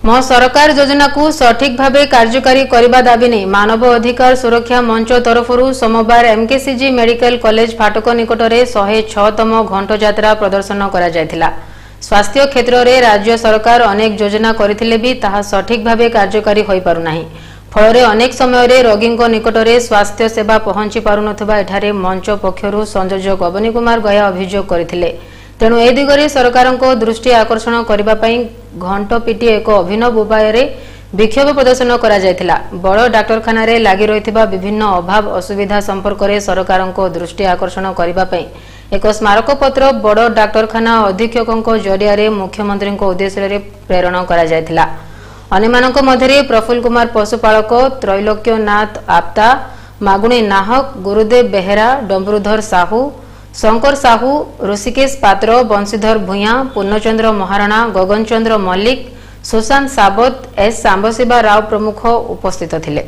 ମୋ ସରକାର ଯୋଜନାକୁ ସଠିକ୍ ଭାବେ କାର୍ଯ୍ୟକାରୀ କରିବା ଦାବି ନେଇ ମାନବ ଅଧିକାର ସୁରକ୍ଷା ମଞ୍ଚ ତରଫରୁ ସୋମବାର ଏମ୍କେସିଜି ମେଡିକାଲ କଲେଜ ଫାଟକ ନିକଟରେ ଶହେ ଛଅତମ ଘଣ୍ଟ ଯାତ୍ରା ପ୍ରଦର୍ଶନ କରାଯାଇଥିଲା। ସ୍ୱାସ୍ଥ୍ୟ କ୍ଷେତ୍ରରେ ରାଜ୍ୟ ସରକାର ଅନେକ ଯୋଜନା କରିଥିଲେ ବି ତାହା ସଠିକ୍ ଭାବେ କାର୍ଯ୍ୟକାରୀ ହୋଇପାରୁନାହିଁ। ଫଳରେ ଅନେକ ସମୟରେ ରୋଗୀଙ୍କ ନିକଟରେ ସ୍ୱାସ୍ଥ୍ୟ ସେବା ପହଞ୍ଚି ପାରୁନଥିବା ଏଠାରେ ମଞ୍ଚ ପକ୍ଷରୁ ସଂଯୋଜକ ଅବନୀ କୁମାର ଗୟା ଅଭିଯୋଗ କରିଥିଲେ। ତେଣୁ ଏ ଦିଗରେ ସରକାରଙ୍କ ଦୃଷ୍ଟି ଆକର୍ଷଣ କରିବା ପାଇଁ ଘଣ୍ଟ ପିଟି ଏକ ଅଭିନବ ଉପାୟରେ ବିକ୍ଷୋଭ ପ୍ରଦର୍ଶନ କରାଯାଇଥିଲା। ବଡ଼ ଡାକ୍ତରଖାନାରେ ଲାଗି ରହିଥିବା ବିଭିନ୍ନ ଅଭାବ ଅସୁବିଧା ସମ୍ପର୍କରେ ସରକାରଙ୍କ ଦୃଷ୍ଟି ଆକର୍ଷଣ କରିବା ପାଇଁ ଏକ ସ୍ମାରକପତ୍ର ବଡ଼ ଡାକ୍ତରଖାନା ଅଧୀକ୍ଷକଙ୍କ ଜରିଆରେ ମୁଖ୍ୟମନ୍ତ୍ରୀଙ୍କ ଉଦ୍ଦେଶ୍ୟରେ ପ୍ରେରଣ କରାଯାଇଥିଲା। ଅନ୍ୟମାନଙ୍କ ମଧ୍ୟରେ ପ୍ରଫୁଲ୍ଲ କୁମାର ପଶୁପାଳକ ତ୍ରୈଲୋକ୍ୟ ନାଥ ଆପ୍ତା ମାଗୁଣୀ ନାହକ ଗୁରୁଦେବ ବେହେରା ଡମ୍ବରୁଧର ସାହୁ ଶଙ୍କର ସାହୁ ଋଷିକେଶ ପାତ୍ର ବଂଶୀଧର ଭୂୟାଁ ପୂର୍ଣ୍ଣଚନ୍ଦ୍ର ମହାରଣା ଗଗନ ଚନ୍ଦ୍ର ମଲ୍ଲିକ ସୁଶାନ୍ତ ସାବତ ଏସ୍. ସାମ୍ବଶିବା ରାଓ ପ୍ରମୁଖ ଉପସ୍ଥିତ ଥିଲେ।